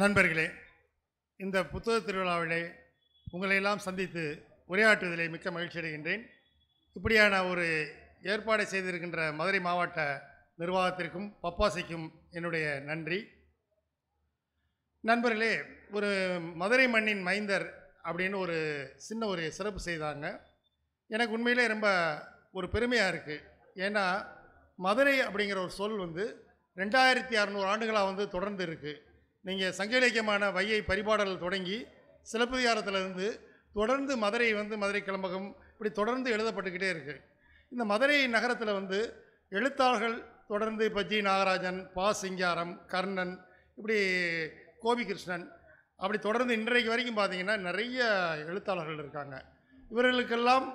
நண்பர்களே இந்த புத்தக திருவிழாவிலே உங்களையெல்லாம் சந்தித்து உரையாற்றுவதிலே மிக்க மகிழ்ச்சி அடைகின்றேன். இப்படியான ஒரு ஏற்பாடை செய்திருக்கின்ற மதுரை மாவட்ட நிர்வாகத்திற்கும் பப்பாசிக்கும் என்னுடைய நன்றி. நண்பர்களே ஒரு மதுரை மண்ணின் மைந்தர் அப்படின்னு ஒரு சின்ன ஒரு சிறப்பு செய்தாங்க. எனக்கு உண்மையிலே ரொம்ப ஒரு பெருமையாக இருக்குது ஏன்னா மதுரை அப்படிங்கிற ஒரு சொல் வந்து ரெண்டாயிரத்தி அறநூறு ஆண்டுகளாக வந்து தொடர்ந்து இருக்குது நீங்கள் சங்க இலக்கியமான வையை பரிபாடல் தொடங்கி சிலப்பதிகாரத்திலிருந்து தொடர்ந்து மதுரை வந்து மதுரை கிளம்பகம் இப்படி தொடர்ந்து எழுதப்பட்டுக்கிட்டே இருக்குது இந்த மதுரை நகரத்தில் வந்து எழுத்தாளர்கள் தொடர்ந்து இப்போ ஜி நாகராஜன் பா சிங்காரம் கர்ணன் இப்படி கோபிகிருஷ்ணன் அப்படி தொடர்ந்து இன்றைக்கு வரைக்கும் பார்த்திங்கன்னா நிறைய எழுத்தாளர்கள் இருக்காங்க. இவர்களுக்கெல்லாம்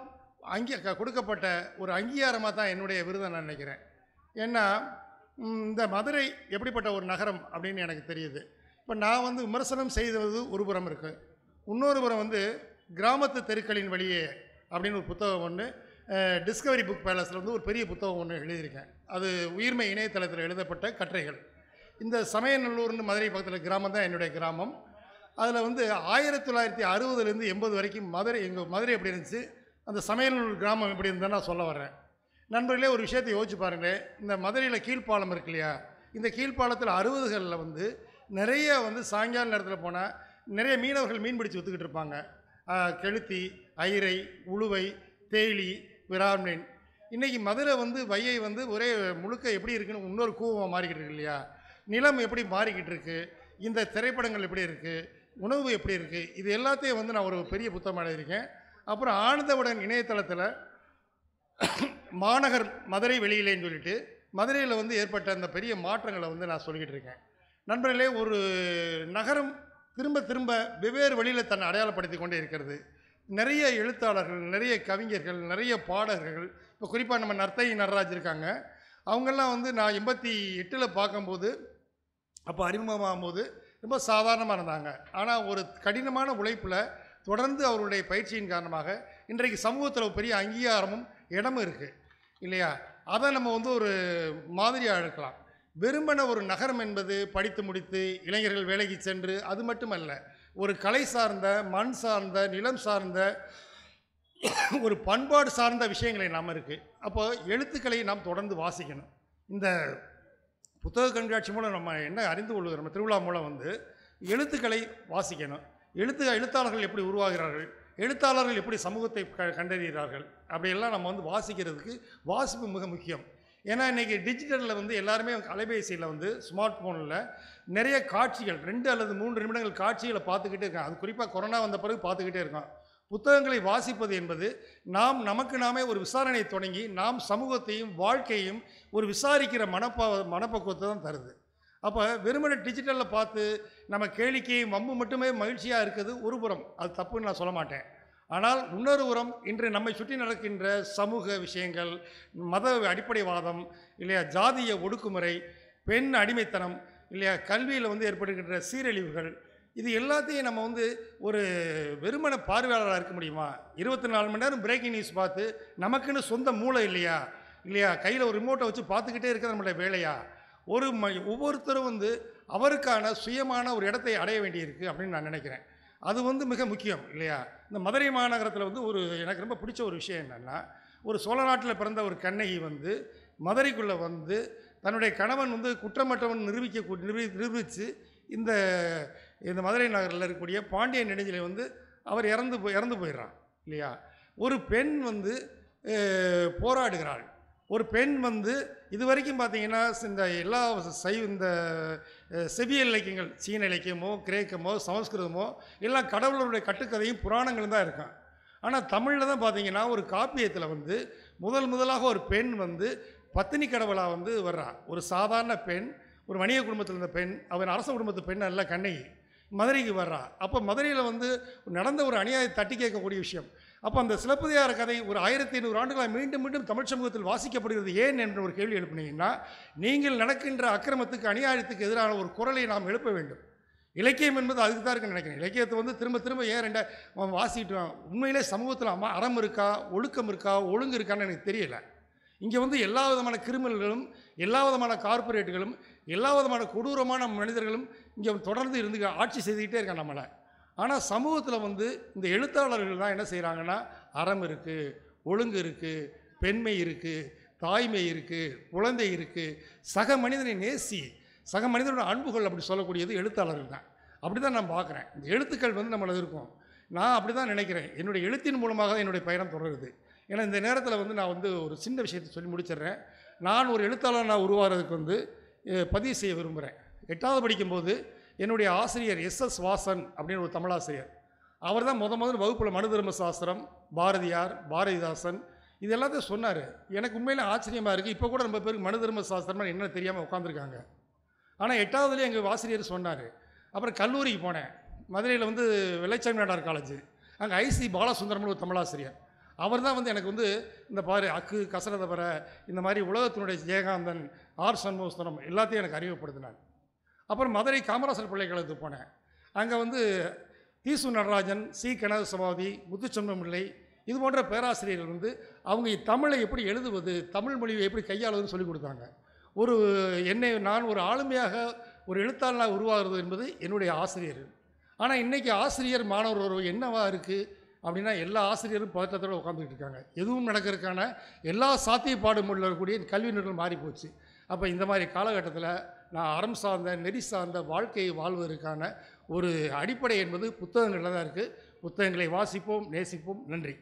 அங்கீ க- கொடுக்கப்பட்ட ஒரு அங்கீகாரமாக தான் என்னுடைய விருதை நான் நினைக்கிறேன். ஏன்னா இந்த மதுரை எப்படிப்பட்ட ஒரு நகரம் அப்படின்னு எனக்கு தெரியுது. இப்போ நான் வந்து விமர்சனம் செய்தது ஒரு புறம் இருக்குது இன்னொரு புறம் வந்து கிராமத்து தெருக்களின் வழியே அப்படின்னு ஒரு புத்தகம் ஒன்று டிஸ்கவரி புக் பேலஸில் வந்து ஒரு பெரிய புத்தகம் ஒன்று எழுதியிருக்கேன். அது உயிர்மை இணையதளத்தில் எழுதப்பட்ட கட்டுரைகள். இந்த சமயநல்லூர்னு மதுரை பக்கத்தில் கிராமம் தான் என்னுடைய கிராமம். அதில் வந்து ஆயிரத்தி தொள்ளாயிரத்தி அறுபதுலேருந்து எண்பது வரைக்கும் மதுரை எங்கள் மதுரை எப்படி இருந்துச்சு அந்த சமயநல்லூர் கிராமம் எப்படி இருந்ததுன்னு நான் சொல்ல வர்றேன். நண்பர்களே ஒரு விஷயத்தை யோசிச்சு பாருங்களேன். இந்த மதுரையில் கீழ்ப்பாலம் இருக்கு இல்லையா? இந்த கீழ்ப்பாலத்தில் அறுபதுகளில் வந்து நிறைய வந்து சாயங்கால நேரத்தில் போனால் நிறைய மீனவர்கள் மீன் பிடிச்சி விற்றுக்கிட்டு இருப்பாங்க. கெளுத்தி ஐரை உளுவை தேலி விராமீன் இன்றைக்கி மதுரை வந்து வையை வந்து ஒரே முழுக்க எப்படி இருக்குன்னு இன்னொரு கூவமாக மாறிக்கிட்டு இருக்கு இல்லையா? நிலம் எப்படி மாறிக்கிட்டு இருக்குது இந்த திரைப்படங்கள் எப்படி இருக்குது உணவு எப்படி இருக்குது இது எல்லாத்தையும் வந்து நான் ஒரு பெரிய புத்தகம் எழுதியிருக்கேன். அப்புறம் ஆனந்தவுடன் இணையதளத்தில் மாநகர் மதுரை வெளியிலேன்னு சொல்லிட்டு மதுரையில் வந்து ஏற்பட்ட அந்த பெரிய மாற்றங்களை வந்து நான் சொல்லிக்கிட்டு இருக்கேன். நண்பர்களே ஒரு நகரம் திரும்ப திரும்ப வெவ்வேறு வழியில் தன்னை அடையாளப்படுத்தி கொண்டே இருக்கிறது. நிறைய எழுத்தாளர்கள் நிறைய கவிஞர்கள் நிறைய பாடகர்கள் இப்போ குறிப்பாக நம்ம நர்த்தகி நடராஜ் இருக்காங்க. அவங்கெல்லாம் வந்து நான் எண்பத்தி எட்டில் பார்க்கும்போது அப்போ அறிமுகமாகும்போது ரொம்ப சாதாரணமாக இருந்தாங்க. ஆனால் ஒரு கடினமான உழைப்பில் தொடர்ந்து அவருடைய பயிற்சியின் காரணமாக இன்றைக்கு சமூகத்தில் ஒரு பெரிய அங்கீகாரமும் இடமும் இருக்குது இல்லையா? அதை நம்ம வந்து ஒரு மாதிரியாக எடுக்கலாம். வெறுமன ஒரு நகரம் என்பது படித்து முடித்து இளைஞர்கள் வேலைக்கு சென்று அது மட்டுமல்ல ஒரு கலை சார்ந்த மண் சார்ந்த நிலம் சார்ந்த ஒரு பண்பாடு சார்ந்த விஷயங்களை நாம் இருக்குது அப்போ எழுத்துக்களை நாம் தொடர்ந்து வாசிக்கணும். இந்த புத்தக கண்காட்சி மூலம் நம்ம என்ன அறிந்து கொள்கிறோம்? திருவிழா மூலம் வந்து எழுத்துக்களை வாசிக்கணும். எழுத்து எழுத்தாளர்கள் எப்படி உருவாகிறார்கள்? எழுத்தாளர்கள் எப்படி சமூகத்தை க கண்டறிகிறார்கள்? அப்படியெல்லாம் நம்ம வந்து வாசிக்கிறதுக்கு வாசிப்பு மிக முக்கியம். ஏன்னா இன்றைக்கி டிஜிட்டலில் வந்து எல்லாருமே அலைபேசியில் வந்து ஸ்மார்ட் ஃபோனில் நிறைய காட்சிகள் ரெண்டு அல்லது மூன்று நிமிடங்கள் காட்சிகளை பார்த்துக்கிட்டே இருக்கான் அது குறிப்பாக கொரோனா வந்த பிறகு பார்த்துக்கிட்டே இருக்கோம். புத்தகங்களை வாசிப்பது என்பது நாம் நமக்கு நாமே ஒரு விசாரணையை தொடங்கி நாம் சமூகத்தையும் வாழ்க்கையும் ஒரு விசாரிக்கிற மனப்பா மனப்பக்குவத்தை தான் தருது. அப்போ வெறுமனை டிஜிட்டலில் பார்த்து நம்ம கேளிக்கையும் வம்பு மட்டுமே மகிழ்ச்சியாக இருக்குது ஒரு புறம். அது தப்புன்னு நான் சொல்ல மாட்டேன். ஆனால் இன்னொரு உரம் இன்று நம்மை சுற்றி நடக்கின்ற சமூக விஷயங்கள் மத அடிப்படைவாதம் இல்லையா ஜாதிய ஒடுக்குமுறை பெண் அடிமைத்தனம் இல்லையா கல்வியில் வந்து ஏற்படுகின்ற சீரழிவுகள் இது எல்லாத்தையும் நம்ம வந்து ஒரு வெறுமன பார்வையாளராக இருக்க முடியுமா? இருபத்தி நாலு மணி நேரம் பிரேக்கிங் நியூஸ் பார்த்து நமக்குன்னு சொந்த மூளை இல்லையா? இல்லையா கையில் ஒரு ரிமோட்டை வச்சு பார்த்துக்கிட்டே இருக்கிற நம்மளுடைய வேலையா? ஒரு ம ஒவ்வொருத்தரும் வந்து அவருக்கான சுயமான ஒரு இடத்தை அடைய வேண்டியிருக்கு அப்படின்னு நான் நினைக்கிறேன். அது வந்து மிக முக்கியம் இல்லையா? இந்த மதுரை மாநகரத்தில் வந்து ஒரு எனக்கு ரொம்ப பிடிச்ச ஒரு விஷயம் என்னென்னா ஒரு சோழ நாட்டில் பிறந்த ஒரு கண்ணகி வந்து மதுரைக்குள்ளே வந்து தன்னுடைய கணவன் வந்து குற்றமற்றவன் நிரூபிக்க நிரூபி நிரூபித்து இந்த இந்த மதுரை நகரில் இருக்கக்கூடிய பாண்டிய நெடுஞ்சிலை வந்து அவர் இறந்து போய் இறந்து போயிடுறான் இல்லையா? ஒரு பெண் வந்து போராடுகிறாள். ஒரு பெண் வந்து இது வரைக்கும் பார்த்தீங்கன்னா இந்த எல்லா சை இந்த செவிய செவியல் இலக்கியங்கள் சீன இலக்கியமோ கிரேக்கமோ சமஸ்கிருதமோ எல்லாம் கடவுளருடைய கட்டுக்கதையும் புராணங்களும் தான் இருக்கும் ஆனால் தமிழில் தான் பார்த்தீங்கன்னா ஒரு காப்பியத்தில் வந்து முதல் முதலாக ஒரு பெண் வந்து பத்தினி கடவுளாக வந்து வர்றா. ஒரு சாதாரண பெண் ஒரு வணிக குடும்பத்தில் இருந்த பெண் அவன் அரச குடும்பத்து பெண் அல்ல கண்ணகி. மதுரைக்கு வர்றா. அப்போ மதுரையில் வந்து நடந்த ஒரு அநியாயத்தை தட்டி கேட்கக்கூடிய விஷயம். அப்போ அந்த சிலப்பதிகார கதை ஒரு ஆயிரத்தி ஐநூறு ஆண்டுகளாக மீண்டும் மீண்டும் தமிழ் சமூகத்தில் வாசிக்கப்படுகிறது. ஏன் என்ற ஒரு கேள்வி எழுப்பினீங்கன்னா நீங்கள் நடக்கின்ற அக்கிரமத்துக்கு அநியாயத்துக்கு எதிரான ஒரு குரலை நாம் எழுப்ப வேண்டும். இலக்கியம் என்பது அதுக்கு தான் இருக்குன்னு நினைக்கிறேன். இலக்கியத்தை வந்து திரும்ப திரும்ப ஏன் ரெண்ட அவன் வாசிட்டு உண்மையிலே சமூகத்தில் அம்மா அறம் இருக்கா ஒழுக்கம் இருக்கா ஒழுங்கு இருக்கான்னு எனக்கு தெரியலை. இங்கே வந்து எல்லா விதமான கிரிமினல்களும் எல்லா விதமான கார்ப்பரேட்டுகளும் எல்லா விதமான கொடூரமான மனிதர்களும் இங்கே தொடர்ந்து இருந்து ஆட்சி செய்துக்கிட்டே இருக்கான் நம்மளை. ஆனால் சமூகத்தில் வந்து இந்த எழுத்தாளர்கள் தான் என்ன செய்கிறாங்கன்னா அறம் இருக்குது ஒழுங்கு இருக்குது பெண்மை இருக்குது தாய்மை இருக்குது குழந்தை இருக்குது சக மனிதனை நேசி சக மனிதனோட அன்புகள் அப்படி சொல்லக்கூடியது எழுத்தாளர்கள் தான். அப்படி தான் நான் பார்க்குறேன் இந்த எழுத்துக்கள் வந்து நம்மளது இருக்கும் நான் அப்படி தான் நினைக்கிறேன். என்னுடைய எழுத்தின் மூலமாக தான் என்னுடைய பயணம் தொடருது. ஏன்னா இந்த நேரத்தில் வந்து நான் வந்து ஒரு சின்ன விஷயத்தை சொல்லி முடிச்சிடுறேன். நான் ஒரு எழுத்தாளர் நான் உருவாகிறதுக்கு வந்து பதிவு செய்ய விரும்புகிறேன் எட்டாவது படிக்கும்போது என்னுடைய ஆசிரியர் எஸ் எஸ் வாசன் அப்படின்னு ஒரு தமிழாசிரியர். அவர் தான் முத முதல் வகுப்பில் மனு தர்ம சாஸ்திரம் பாரதியார் பாரதிதாசன் இது எல்லாத்தையும் சொன்னார். எனக்கு உண்மையில ஆச்சரியமாக இருக்குது இப்போ கூட ரொம்ப பேருக்கு மனு தர்ம சாஸ்திரம்னா என்ன தெரியாமல் உட்காந்துருக்காங்க ஆனால் எட்டாவதுலேயே எங்கள் ஆசிரியர் சொன்னார். அப்புறம் கல்லூரிக்கு போனேன். மதுரையில் வந்து வெள்ளைச்சாமி நாடார் காலேஜ் அங்கே ஐசி பாலசுந்தரம்னு ஒரு தமிழாசிரியர். அவர் தான் வந்து எனக்கு வந்து இந்த பாரு அக்கு கசரதபர இந்த மாதிரி உலகத்தினுடைய ஜெயகாந்தன் ஆர் சண்முகஸ்தரம் எல்லாத்தையும் எனக்கு அறிமுகப்படுத்தினார். அப்புறம் மதுரை காமராசர் பிள்ளைகளுக்கு போனேன். அங்கே வந்து தீசு நடராஜன் சி. கனக சபாதி முத்துச்செல்வம் பிள்ளை இது போன்ற பேராசிரியர்கள் வந்து அவங்க தமிழை எப்படி எழுதுவது தமிழ் மொழியை எப்படி கையாளுவதுன்னு சொல்லிக் கொடுத்தாங்க. ஒரு என்னை நான் ஒரு ஆளுமையாக ஒரு எழுத்தாளனாக உருவாகிறது என்பது என்னுடைய ஆசிரியர் ஆனால் இன்றைக்கி ஆசிரியர் மாணவர் உறவு என்னவாக இருக்குது அப்படின்னா எல்லா ஆசிரியரும் பதட்டத்தோடு உட்காந்துக்கிட்டு இருக்காங்க. எதுவும் நடக்கிறதுக்கான எல்லா சாத்தியப்பாடும் உள்ளக்கூடிய கல்வி நிறுவனம் மாறி போச்சு அப்போ இந்த மாதிரி காலகட்டத்தில் நான் அறம் சார்ந்த நெறி சார்ந்த வாழ்க்கையை வாழ்வதற்கான ஒரு அடிப்படை என்பது புத்தகங்களில் தான் இருக்குது புத்தகங்களை வாசிப்போம் நேசிப்போம். நன்றி.